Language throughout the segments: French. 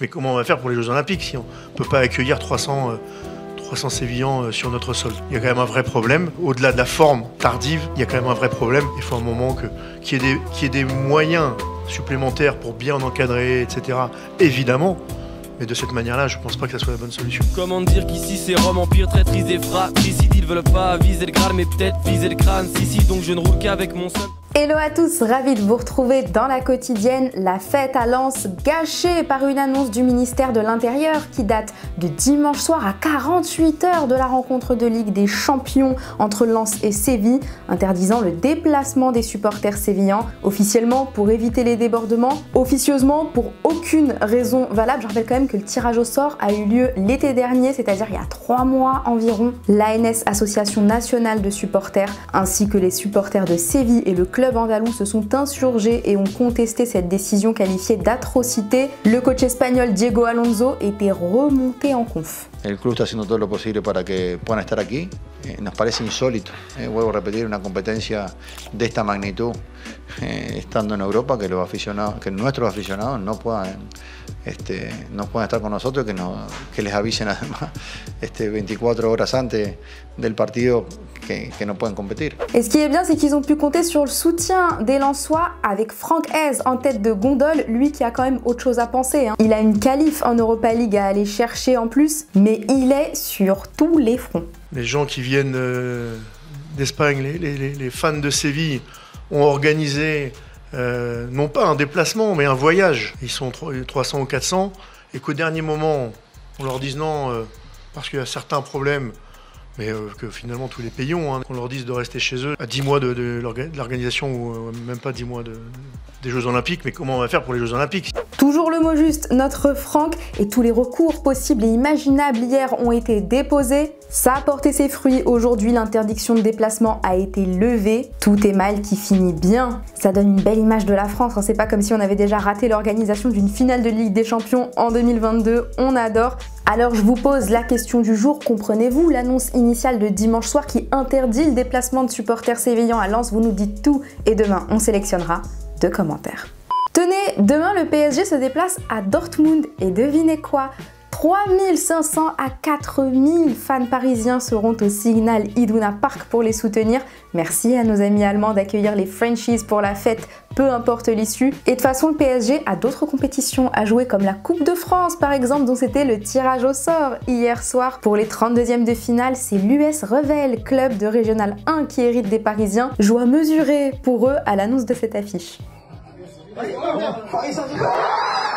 Mais comment on va faire pour les Jeux Olympiques si on ne peut pas accueillir 300, 300 Sévillans euh, sur notre sol? Il y a quand même un vrai problème. Au-delà de la forme tardive, il y a quand même un vrai problème. Il faut un moment qu'il y, y, ait des moyens supplémentaires pour bien encadrer, etc. Évidemment. Mais de cette manière-là, je pense pas que ça soit la bonne solution. Comment dire qu'ici c'est Rome, empire, traîtrise et veulent pas viser le mais peut-être viser le crâne. Si, si, donc je ne roule qu'avec mon. Hello à tous, ravi de vous retrouver dans la quotidienne. La fête à Lens gâchée par une annonce du ministère de l'Intérieur qui date de dimanche soir à 48 heures de la rencontre de Ligue des Champions entre Lens et Séville, interdisant le déplacement des supporters sévillans, officiellement pour éviter les débordements, officieusement pour aucune raison valable. Je rappelle quand même que le tirage au sort a eu lieu l'été dernier, c'est-à-dire il y a trois mois environ. L'ANS, Association nationale de supporters, ainsi que les supporters de Séville et le club clubs andalous se sont insurgés et ont contesté cette décision qualifiée d'atrocité. Le coach espagnol Diego Alonso était remonté en conf. El club está haciendo todo lo posible para que puedan estar aquí. Eh, nos parece insólito, eh, vuelvo a repetir, una competencia de esta magnitud eh, estando en Europa, que, los aficionados, que nuestros aficionados no puedan, este, no puedan estar con nosotros, que, no, que les avisen además este, 24 horas antes del partido que, que no pueden competir. Et ce qui est bien, c'est qu'ils ont pu compter sur le soutien des Lensois avec Franck Hez en tête de gondole, lui qui a quand même autre chose à penser. Hein. Il a une qualif en Europa League à aller chercher en plus, mais il est sur tous les fronts. Les gens qui viennent euh, d'Espagne, les, les, les, fans de Séville, ont organisé euh, non pas un déplacement, mais un voyage. Ils sont 300 ou 400, et qu'au dernier moment, on leur dise non, euh, parce qu'il y a certains problèmes mais euh, que finalement tous les pays ont, hein, leur dise de rester chez eux à 10 mois de, l'organisation ou même pas 10 mois de, des Jeux Olympiques, mais comment on va faire pour les Jeux Olympiques? Toujours le mot juste, notre Franck et tous les recours possibles et imaginables hier ont été déposés. Ça a porté ses fruits. Aujourd'hui, l'interdiction de déplacement a été levée. Tout est mal qui finit bien. Ça donne une belle image de la France. Hein. C'est pas comme si on avait déjà raté l'organisation d'une finale de Ligue des Champions en 2022. On adore. Alors je vous pose la question du jour, comprenez-vous l'annonce initiale de dimanche soir qui interdit le déplacement de supporters sévillants à Lens? Vous nous dites tout et demain on sélectionnera commentaires. Tenez, demain le PSG se déplace à Dortmund et devinez quoi? 3500 à 4000 fans parisiens seront au Signal Iduna Park pour les soutenir. Merci à nos amis allemands d'accueillir les Frenchies pour la fête, peu importe l'issue. Et de façon, le PSG a d'autres compétitions à jouer comme la Coupe de France par exemple, dont c'était le tirage au sort hier soir. Pour les 32e de finale, c'est l'US Revel, club de Régional 1 qui hérite des Parisiens. Joie mesurée pour eux à l'annonce de cette affiche. 诶诶我要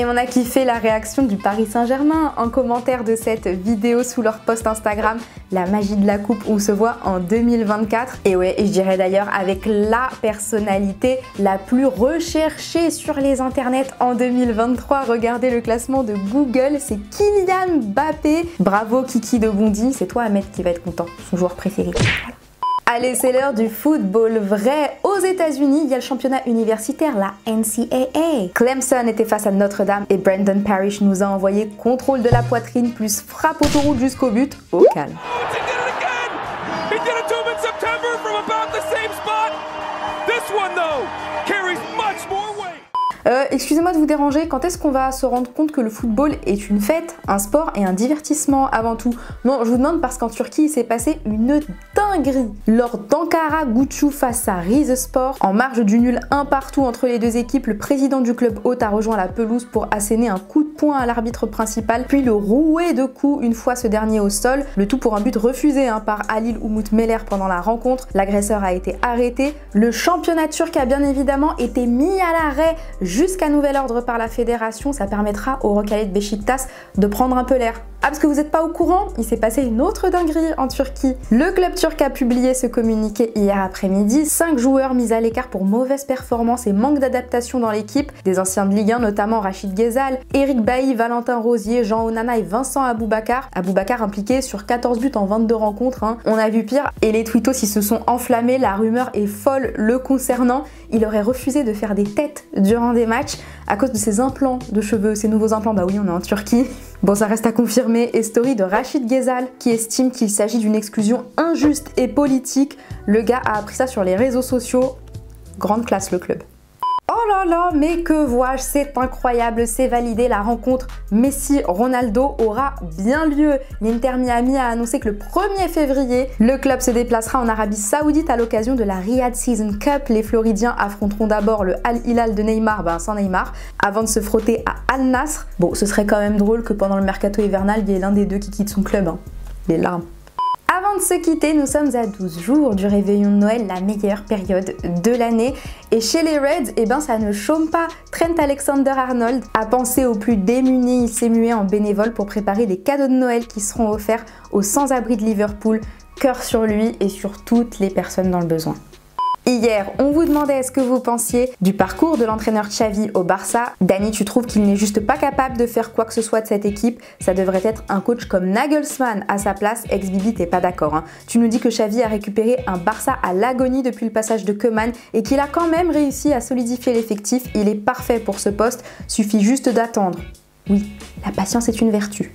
Et on a kiffé la réaction du Paris Saint-Germain en commentaire de cette vidéo sous leur post Instagram, la magie de la coupe on se voit en 2024. Et ouais, je dirais d'ailleurs avec la personnalité la plus recherchée sur les internets en 2023. Regardez le classement de Google, c'est Kylian Mbappé. Bravo Kiki de Bondy, c'est toi Ahmed qui va être content, son joueur préféré. Allez, c'est l'heure du football vrai. Aux États-Unis, il y a le championnat universitaire, la NCAA. Clemson était face à Notre-Dame et Brandon Parrish nous a envoyé contrôle de la poitrine plus frappe autoroute jusqu'au but au calme. Euh, excusez-moi de vous déranger, quand est-ce qu'on va se rendre compte que le football est une fête, un sport et un divertissement avant tout? Non, je vous demande parce qu'en Turquie, il s'est passé une dinguerie. Lors d'Ankara Gucci face à Sport, en marge du nul un partout entre les deux équipes, le président du club hôte a rejoint la pelouse pour asséner un coup de poing à l'arbitre principal, puis le rouer de coups une fois ce dernier au sol, le tout pour un but refusé hein, par Halil Umut Meler pendant la rencontre. L'agresseur a été arrêté. Le championnat turc a bien évidemment été mis à l'arrêt jusqu'à nouvel ordre par la fédération, ça permettra au Rocalet de Beşiktaş de prendre un peu l'air. Ah, parce que vous n'êtes pas au courant, il s'est passé une autre dinguerie en Turquie. Le club turc a publié ce communiqué hier après-midi. Cinq joueurs mis à l'écart pour mauvaise performance et manque d'adaptation dans l'équipe. Des anciens de Ligue 1, notamment Rachid Ghezal, Eric Bailly, Valentin Rosier, Jean Onana et Vincent Aboubakar. Aboubakar impliqué sur 14 buts en 22 rencontres. Hein. On a vu pire. Et les tweetos, ils se sont enflammés. La rumeur est folle le concernant. Il aurait refusé de faire des têtes durant des matchs à cause de ses implants de cheveux, ses nouveaux implants. Bah oui, on est en Turquie. Bon, ça reste à confirmer. Et story de Rachid Ghezal qui estime qu'il s'agit d'une exclusion injuste et politique. Le gars a appris ça sur les réseaux sociaux. Grande classe le club. Oh là là, mais que vois-je, c'est incroyable, c'est validé, la rencontre Messi-Ronaldo aura bien lieu. L'Inter Miami a annoncé que le 1er février, le club se déplacera en Arabie Saoudite à l'occasion de la Riyadh Season Cup. Les Floridiens affronteront d'abord le Al Hilal de Neymar, ben sans Neymar, avant de se frotter à Al Nasr. Bon, ce serait quand même drôle que pendant le mercato hivernal, il y ait l'un des deux qui quitte son club. Hein. Les larmes. De se quitter, nous sommes à 12 jours du réveillon de Noël, la meilleure période de l'année. Et chez les Reds, eh ben ça ne chôme pas. Trent Alexander-Arnold a pensé aux plus démunis. Il s'est mué en bénévole pour préparer les cadeaux de Noël qui seront offerts aux sans-abri de Liverpool. Cœur sur lui et sur toutes les personnes dans le besoin. Hier, on vous demandait ce que vous pensiez du parcours de l'entraîneur Xavi au Barça. Dani, tu trouves qu'il n'est juste pas capable de faire quoi que ce soit de cette équipe? Ça devrait être un coach comme Nagelsmann à sa place. Ex-Bibi, t'es pas d'accord. Hein. Tu nous dis que Xavi a récupéré un Barça à l'agonie depuis le passage de Keman et qu'il a quand même réussi à solidifier l'effectif. Il est parfait pour ce poste, suffit juste d'attendre. Oui, la patience est une vertu.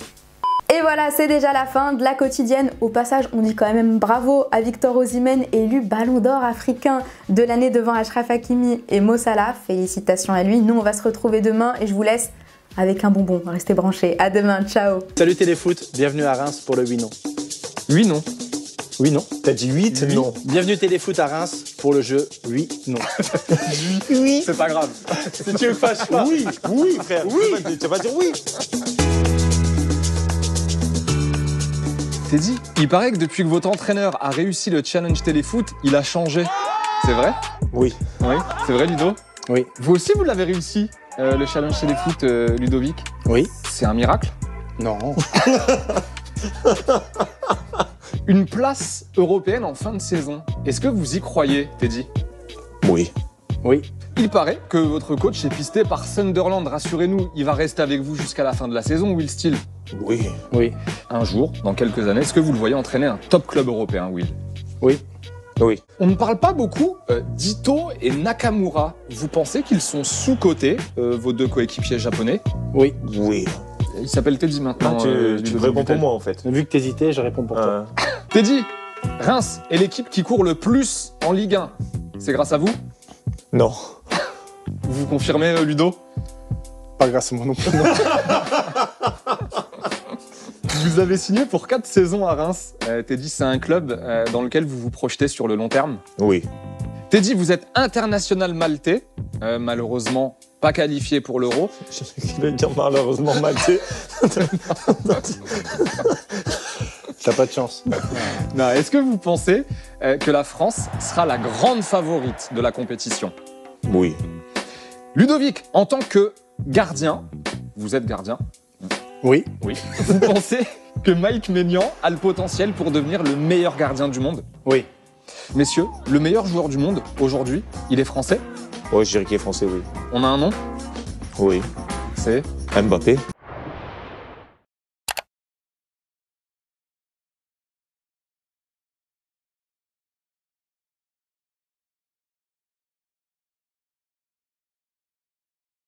Et voilà, c'est déjà la fin de la quotidienne. Au passage, on dit quand même bravo à Victor Osimhen, élu Ballon d'Or africain de l'année devant Ashraf Hakimi et Mo Salah. Félicitations à lui. Nous, on va se retrouver demain et je vous laisse avec un bonbon. Restez branchés. À demain. Ciao. Salut Téléfoot. Bienvenue à Reims pour le 8 non. 8 non. Oui non. T'as dit 8 non. Bienvenue Téléfoot à Reims pour le jeu 8 non. Oui. C'est pas grave. si tu pas, je pas. Oui, oui, frère. Oui. Tu vas dire oui. Teddy, il paraît que depuis que votre entraîneur a réussi le challenge téléfoot, il a changé. C'est vrai? Oui. Oui. C'est vrai, Ludo? Oui. Vous aussi, vous l'avez réussi, euh, le challenge téléfoot, euh, Ludovic? Oui. C'est un miracle? Non. Une place européenne en fin de saison. Est-ce que vous y croyez, Teddy? Oui. Oui. Il paraît que votre coach est pisté par Sunderland. Rassurez-nous, il va rester avec vous jusqu'à la fin de la saison, Will Steele. Oui. Oui. Un jour, dans quelques années, est-ce que vous le voyez entraîner un top club européen, Will? Oui. Oui. On ne parle pas beaucoup euh, d'Ito et Nakamura. Vous pensez qu'ils sont sous-cotés, euh, vos deux coéquipiers japonais? Oui. Oui. Il s'appelle Teddy maintenant. Ah, tu, euh, tu réponds pour moi en fait. Vu que t'hésitais, je réponds pour toi. Euh, Teddy, Reims est l'équipe qui court le plus en Ligue 1. C'est grâce à vous? Non. Vous confirmez, Ludo? Pas grâce à moi non plus. Vous avez signé pour 4 saisons à Reims. Euh, Teddy, c'est un club euh, dans lequel vous vous projetez sur le long terme. Oui. Teddy, vous êtes international maltais, euh, malheureusement pas qualifié pour l'Euro. Je vais dire malheureusement Mathé. T'as pas de chance. Non, Est-ce que vous pensez euh, que la France sera la grande favorite de la compétition? Oui. Ludovic, en tant que gardien, vous êtes gardien, Oui. oui. Vous pensez que Mike Maignan a le potentiel pour devenir le meilleur gardien du monde? Oui. Messieurs, le meilleur joueur du monde aujourd'hui, il est français? Oui, je dirais qu'il est français, oui. On a un nom? Oui. C'est? Mbappé.